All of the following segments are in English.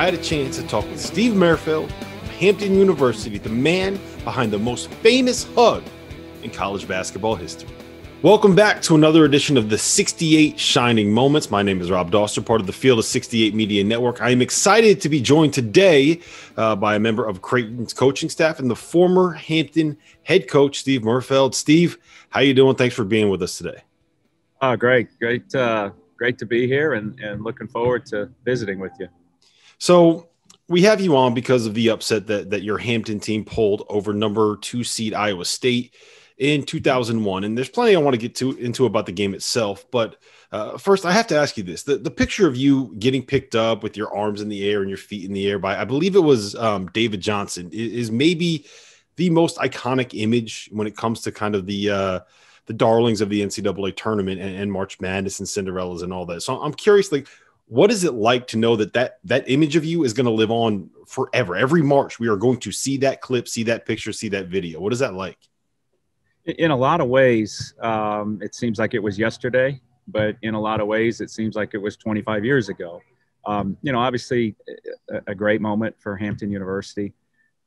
I had a chance to talk with Steve Merfeld of Hampton University, the man behind the most famous hug in college basketball history. Welcome back to another edition of the 68 Shining Moments. My name is Rob Dauster, part of the Field of 68 Media Network. I am excited to be joined today uh, by a member of Creighton's coaching staff and the former Hampton head coach, Steve Merfeld. Steve, how you doing? Thanks for being with us today. Oh, great, great, uh, great to be here, and and looking forward to visiting with you. So we have you on because of the upset that that your Hampton team pulled over number two seed Iowa State in 2001. And there's plenty I want to get to into about the game itself. But uh, first, I have to ask you this: the, the picture of you getting picked up with your arms in the air and your feet in the air by, I believe it was um, David Johnson, is, maybe the most iconic image when it comes to kind of the uh, the darlings of the NCAA tournament and, and March Madness and Cinderellas and all that. So I'm curious, like, what is it like to know that that that image of you is going to live on forever? Every March, we are going to see that clip, see that picture, see that video. What is that like? in a lot of ways, um, it seems like it was yesterday, but in a lot of ways, it seems like it was 25 years ago. Um, you know, obviously, a, a, great moment for Hampton University.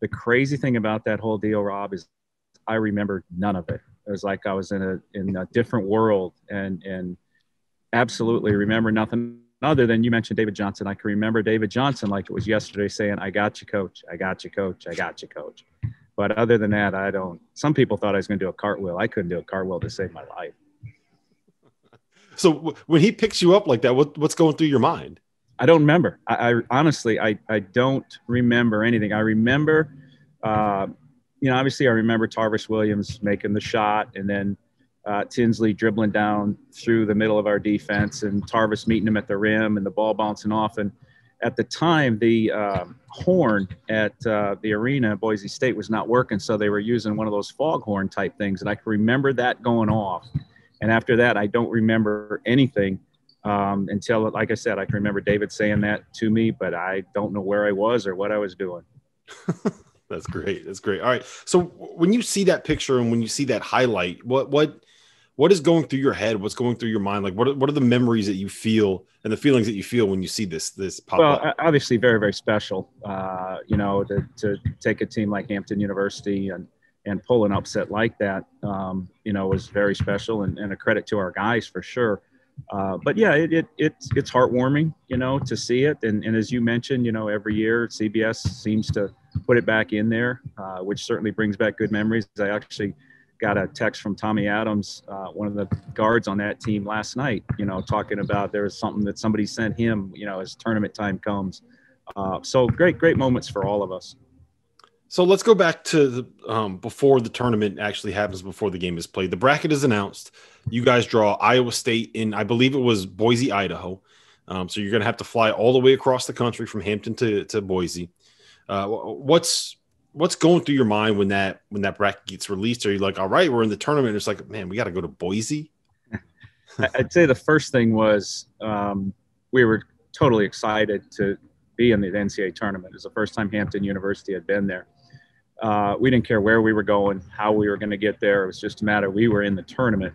The crazy thing about that whole deal, Rob, is I remember none of it. It was like I was in a in a different world, and and absolutely remember nothing other than you mentioned David Johnson. I can remember David Johnson like it was yesterday, saying, "I got you, coach. I got you, coach. I got you, coach." But other than that, I don't. Some people thought I was going to do a cartwheel. I couldn't do a cartwheel to save my life. So w- when he picks you up like that, what, what's going through your mind? I don't remember. I, I honestly, I, I don't remember anything. I remember, uh, you know, obviously I remember Tarvis Williams making the shot and then uh, Tinsley dribbling down through the middle of our defense and Tarvis meeting him at the rim and the ball bouncing off. And at the time, the um, horn at uh, the arena, Boise State, was not working, so they were using one of those foghorn type things, and I can remember that going off. And after that, I don't remember anything um, until, like I said, I can remember David saying that to me, but I don't know where I was or what I was doing. That's great. That's great. All right. So when you see that picture and when you see that highlight, what what what is going through your head? What's going through your mind? Like, what are, what are the memories that you feel and the feelings that you feel when you see this this pop well, up? obviously, very very special. Uh, you know, to, to take a team like Hampton University and and pull an upset like that, um, you know, was very special and, and, a credit to our guys for sure. Uh, but yeah, it, it, it's it's heartwarming, you know, to see it. And, and as you mentioned, you know, every year CBS seems to put it back in there, uh, which certainly brings back good memories. I actually got a text from Tommy Adams, uh, one of the guards on that team last night, you know, talking about there was something that somebody sent him, you know, as tournament time comes. Uh, so great, great moments for all of us. So let's go back to the, um, before the tournament actually happens, before the game is played. The bracket is announced. You guys draw Iowa State in, I believe it was Boise, Idaho. Um, so you're going to have to fly all the way across the country from Hampton to, to Boise. Uh, what's what's going through your mind when that when that bracket gets released? Are you like, all right, we're in the tournament? It's like, man, we got to go to Boise. I'd say the first thing was um, we were totally excited to be in the NCAA tournament. It was the first time Hampton University had been there. Uh, we didn't care where we were going, how we were going to get there. It was just a matter we were in the tournament.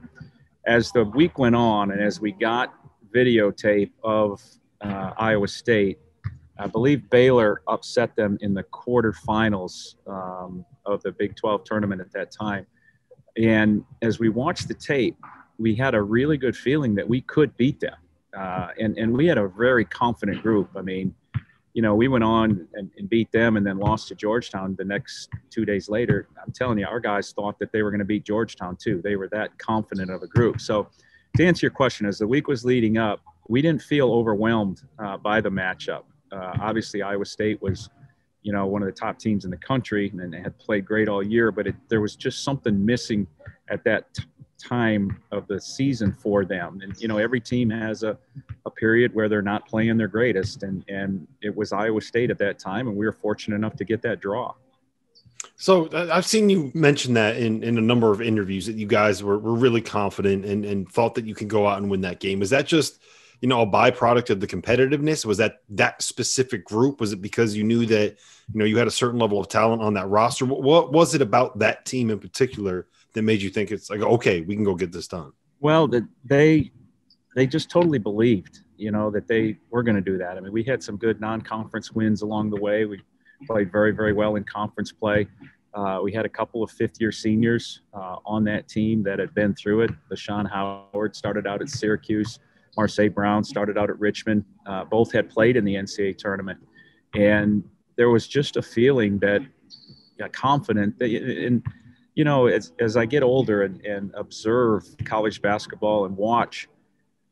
As the week went on, and as we got videotape of uh, Iowa State, I believe Baylor upset them in the quarterfinals um, of the Big 12 tournament at that time. And as we watched the tape, we had a really good feeling that we could beat them. Uh, and, and we had a very confident group. I mean, you know, we went on and, and, beat them and then lost to Georgetown the next two days later. I'm telling you, our guys thought that they were going to beat Georgetown too. They were that confident of a group. So, to answer your question, as the week was leading up, we didn't feel overwhelmed uh, by the matchup. Uh, obviously, Iowa State was, you know, one of the top teams in the country and they had played great all year, but it, there was just something missing at that t- time of the season for them. And, you know, every team has a, a period where they're not playing their greatest. And, and it was Iowa State at that time, and we were fortunate enough to get that draw. So I've seen you mention that in, in a number of interviews that you guys were, were really confident and, and thought that you could go out and win that game. Is that just – you know a byproduct of the competitiveness was that that specific group was it because you knew that you know you had a certain level of talent on that roster what, what was it about that team in particular that made you think it's like okay we can go get this done well the, they they just totally believed you know, that they were going to do that. I mean, we had some good non-conference wins along the way. We played very, very well in conference play. Uh, we had a couple of fifth-year seniors uh, on that team that had been through it. LaShawn Howard started out at Syracuse. Marseilles Brown started out at Richmond. Uh, both had played in the NCAA tournament, and there was just a feeling that, yeah, confident that, and you know, as as I get older and, and observe college basketball and watch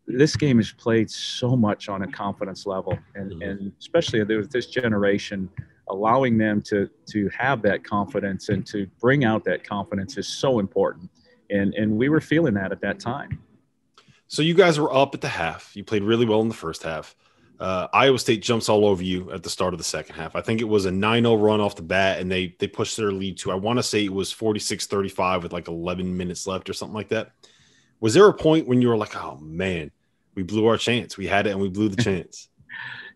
this game is played so much on a confidence level, and, mm-hmm. and especially with this generation, allowing them to to have that confidence and to bring out that confidence is so important. And and we were feeling that at that time. So you guys were up at the half. You played really well in the first half. Uh, Iowa State jumps all over you at the start of the second half. I think it was a 9-0 run off the bat, and they they pushed their lead to I want to say it was 46-35 with like 11 minutes left or something like that. Was there a point when you were like, oh man, we blew our chance. We had it and we blew the chance.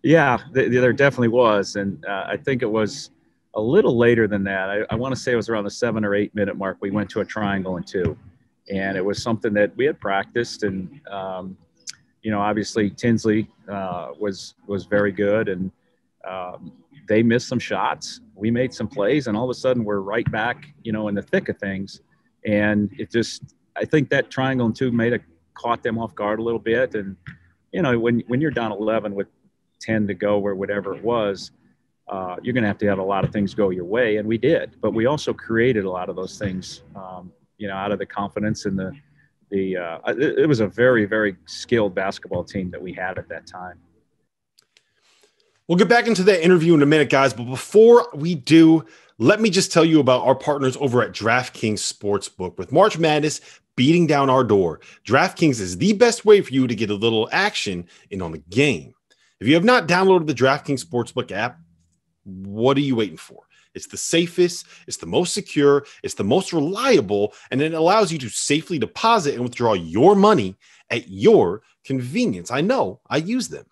yeah, th- there definitely was. And uh, I think it was a little later than that. I, I want to say it was around the seven or eight minute mark. We went to a triangle and two. And it was something that we had practiced. And, um, you know, obviously Tinsley uh, was, was very good. And um, they missed some shots. We made some plays. And all of a sudden we're right back, you know, in the thick of things. And it just, I think that triangle and two made a caught them off guard a little bit. And, you know, when, when you're down 11 with 10 to go or whatever it was, uh, you're going to have to have a lot of things go your way. And we did, but we also created a lot of those things, um, you know, out of the confidence and the, the, uh, it, it was a very, very skilled basketball team that we had at that time. We'll get back into that interview in a minute, guys. But before we do, let me just tell you about our partners over at DraftKings Sportsbook. With March Madness beating down our door, DraftKings is the best way for you to get a little action in on the game. If you have not downloaded the DraftKings Sportsbook app, what are you waiting for? It's the safest, it's the most secure, it's the most reliable, and it allows you to safely deposit and withdraw your money at your convenience. I know, I use them.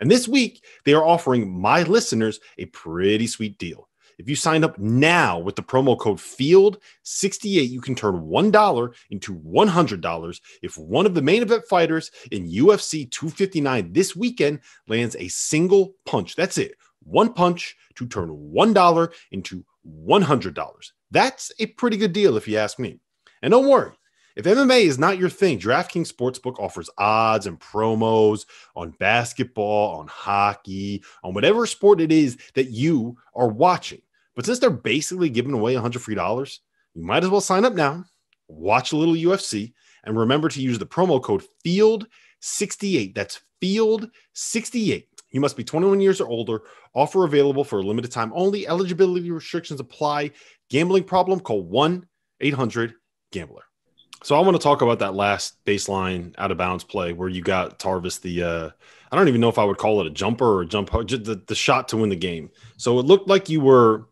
And this week, they are offering my listeners a pretty sweet deal. If you sign up now with the promo code FIELD68, you can turn $1 into $100 if one of the main event fighters in UFC 259 this weekend lands a single punch. That's it. One punch to turn $1 into $100. That's a pretty good deal if you ask me. And don't worry, if MMA is not your thing, DraftKings Sportsbook offers odds and promos on basketball, on hockey, on whatever sport it is that you are watching. But since they're basically giving away 100 free dollars, you might as well sign up now, watch a little UFC, and remember to use the promo code FIELD68. That's FIELD68. You must be 21 years or older. Offer available for a limited time only. Eligibility restrictions apply. Gambling problem? Call 1 800 Gambler. So I want to talk about that last baseline out of bounds play where you got Tarvis the uh, I don't even know if I would call it a jumper or a jump the, the shot to win the game. So it looked like you were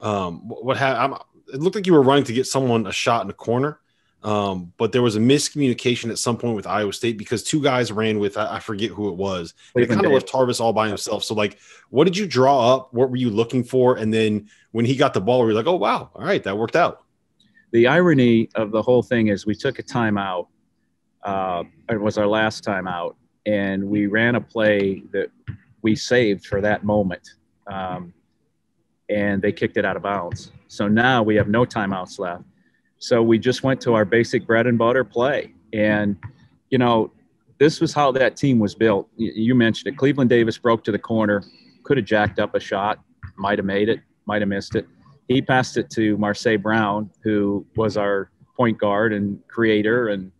um, what ha- it looked like you were running to get someone a shot in the corner. Um, but there was a miscommunication at some point with Iowa State because two guys ran with I, I forget who it was. It kind of left Tarvis all by himself. So like, what did you draw up? What were you looking for? And then when he got the ball, we are like, oh wow, all right, that worked out the irony of the whole thing is we took a timeout. Uh, it was our last timeout, and we ran a play that we saved for that moment. Um, and they kicked it out of bounds. So now we have no timeouts left. So we just went to our basic bread and butter play. And, you know, this was how that team was built. You mentioned it. Cleveland Davis broke to the corner, could have jacked up a shot, might have made it, might have missed it he passed it to Marseilles Brown, who was our point guard and creator, and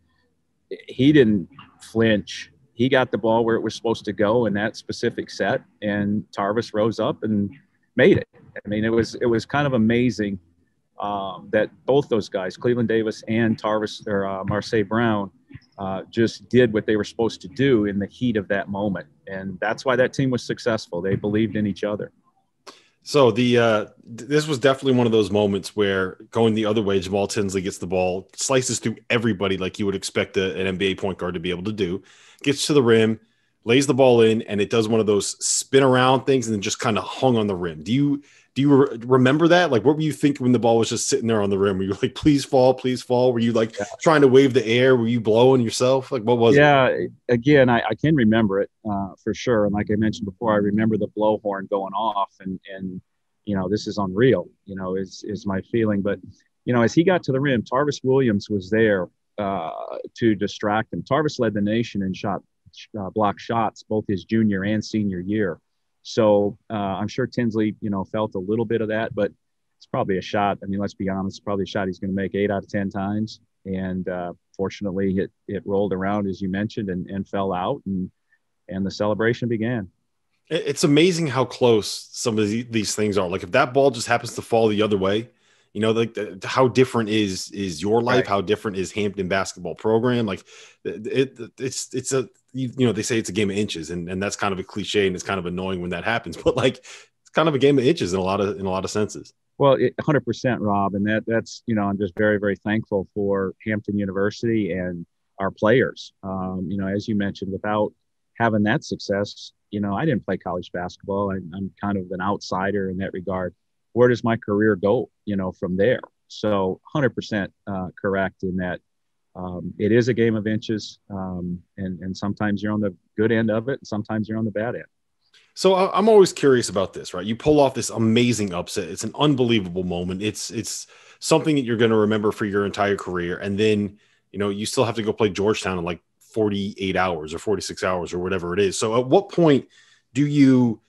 he didn't flinch. He got the ball where it was supposed to go in that specific set, and Tarvis rose up and made it. I mean, it was it was kind of amazing um, that both those guys, Cleveland Davis and Tarvis or uh, Marseilles Brown, uh, just did what they were supposed to do in the heat of that moment, and that's why that team was successful. They believed in each other. So the uh, this was definitely one of those moments where going the other way, Jamal Tinsley gets the ball, slices through everybody like you would expect a, an NBA point guard to be able to do, gets to the rim, lays the ball in, and it does one of those spin around things and then just kind of hung on the rim. Do you do you re- remember that? Like, what were you thinking when the ball was just sitting there on the rim? Were you like, please fall, please fall? Were you like yeah. trying to wave the air? Were you blowing yourself? Like, what was yeah, it? Yeah, again, I, I, can remember it uh, for sure. And like I mentioned before, I remember the blowhorn going off, and and you know, this is unreal. You know, is is my feeling. But you know, as he got to the rim, Tarvis Williams was there uh, to distract him. Tarvis led the nation in shot uh, block shots both his junior and senior year. So uh, I'm sure Tinsley, you know, felt a little bit of that, but it's probably a shot. I mean, let's be honest, it's probably a shot he's going to make eight out of ten times. And uh, fortunately, it it rolled around as you mentioned and, and fell out, and and the celebration began. It's amazing how close some of these things are. Like if that ball just happens to fall the other way, you know like the, how different is is your life right. how different is hampton basketball program like it, it's it's a you, you know they say it's a game of inches and, and that's kind of a cliche and it's kind of annoying when that happens but like it's kind of a game of inches in a lot of in a lot of senses well, it, 100%, Rob, and that that's you know I'm just very very thankful for Hampton University and our players. Um, you know, as you mentioned, without having that success, you know, I didn't play college basketball. I, I'm kind of an outsider in that regard where does my career go, you know, from there? So 100% uh, correct in that um, it is a game of inches, um, and and sometimes you're on the good end of it, and sometimes you're on the bad end. So I'm always curious about this, right? You pull off this amazing upset. It's an unbelievable moment. It's it's something that you're going to remember for your entire career, and then you know you still have to go play Georgetown in like 48 hours or 46 hours or whatever it is. So at what point do you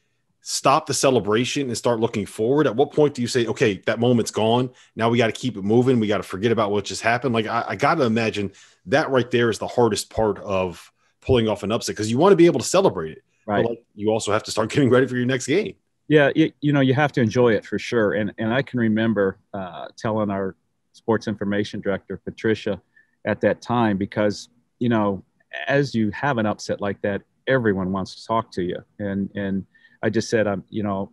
stop the celebration and start looking forward? At what point do you say, okay, that moment's gone. Now we got to keep it moving. We got to forget about what just happened. Like, I, I got to imagine that right there is the hardest part of pulling off an upset because you want to be able to celebrate it. Right. But like, you also have to start getting ready for your next game. Yeah. You, you know, you have to enjoy it for sure. And, and I can remember uh, telling our sports information director, Patricia, at that time, because, you know, as you have an upset like that, everyone wants to talk to you. And, and, I just said, I'm, you know,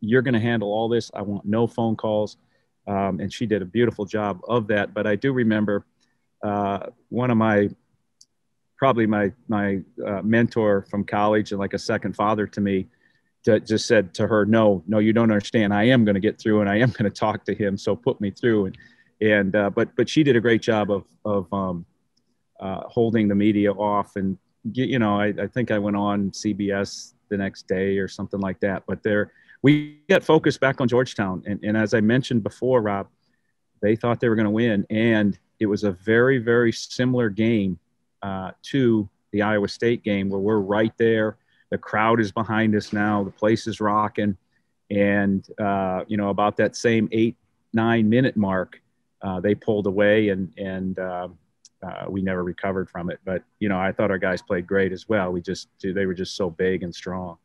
you're going to handle all this. I want no phone calls. Um, and she did a beautiful job of that. But I do remember uh, one of my, probably my my uh, mentor from college and like a second father to me, to, just said to her, "No, no, you don't understand. I am going to get through, and I am going to talk to him. So put me through." And and uh, but but she did a great job of of um, uh, holding the media off and you know I, I think I went on CBS the next day or something like that. But there, we get focused back on Georgetown, and, and as I mentioned before, Rob, they thought they were going to win, and it was a very very similar game uh, to the Iowa State game where we're right there. The crowd is behind us now. The place is rocking, and uh, you know about that same eight nine minute mark, uh, they pulled away and and uh, we never recovered from it. But you know, I thought our guys played great as well. We just they were just so big and strong.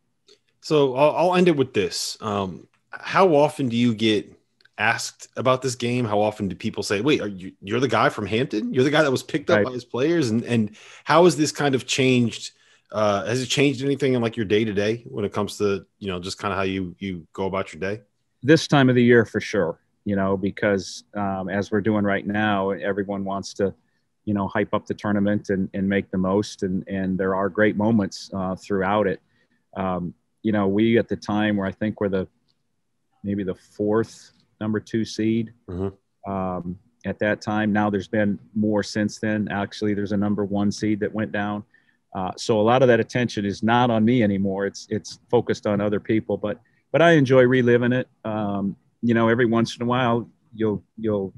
So I'll, I'll end it with this: um, How often do you get asked about this game? How often do people say, "Wait, are you you're the guy from Hampton? You're the guy that was picked up right. by his players?" And and how has this kind of changed? Uh, has it changed anything in like your day to day when it comes to you know just kind of how you you go about your day? This time of the year, for sure. You know, because um, as we're doing right now, everyone wants to you know hype up the tournament and, and make the most. And and there are great moments uh, throughout it. Um, you know we at the time where i think we're the maybe the fourth number two seed. Mm-hmm. um, at that time now there's been more since then. Actually there's a number one seed that went down. Uh, so a lot of that attention is not on me anymore. It's it's focused on other people but but i enjoy reliving it. Um, you know every once in a while you'll you'll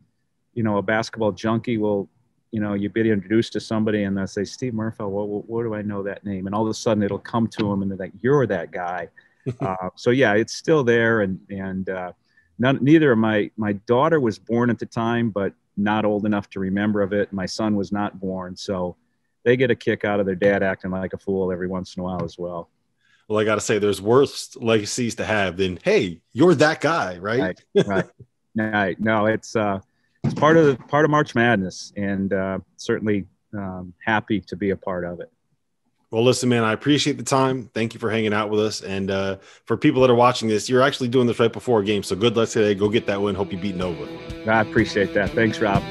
you know a basketball junkie will you know, you get introduced to somebody and they'll say, Steve Merfeld, well, where do I know that name? And all of a sudden it'll come to them and they're like, you're that guy. uh, so yeah, it's still there. And, and, uh, none, neither of my, my daughter was born at the time, but not old enough to remember of it. My son was not born. So they get a kick out of their dad acting like a fool every once in a while as well. Well, I got to say, there's worse legacies to have than, hey, you're that guy, right? Right. right. right. No, it's, uh, it's part of part of March Madness, and uh, certainly um, happy to be a part of it. Well, listen, man, I appreciate the time. Thank you for hanging out with us. And uh, for people that are watching this, you're actually doing this right before a game. So good luck today. Go get that win. Hope you beat Nova. I appreciate that. Thanks, Rob.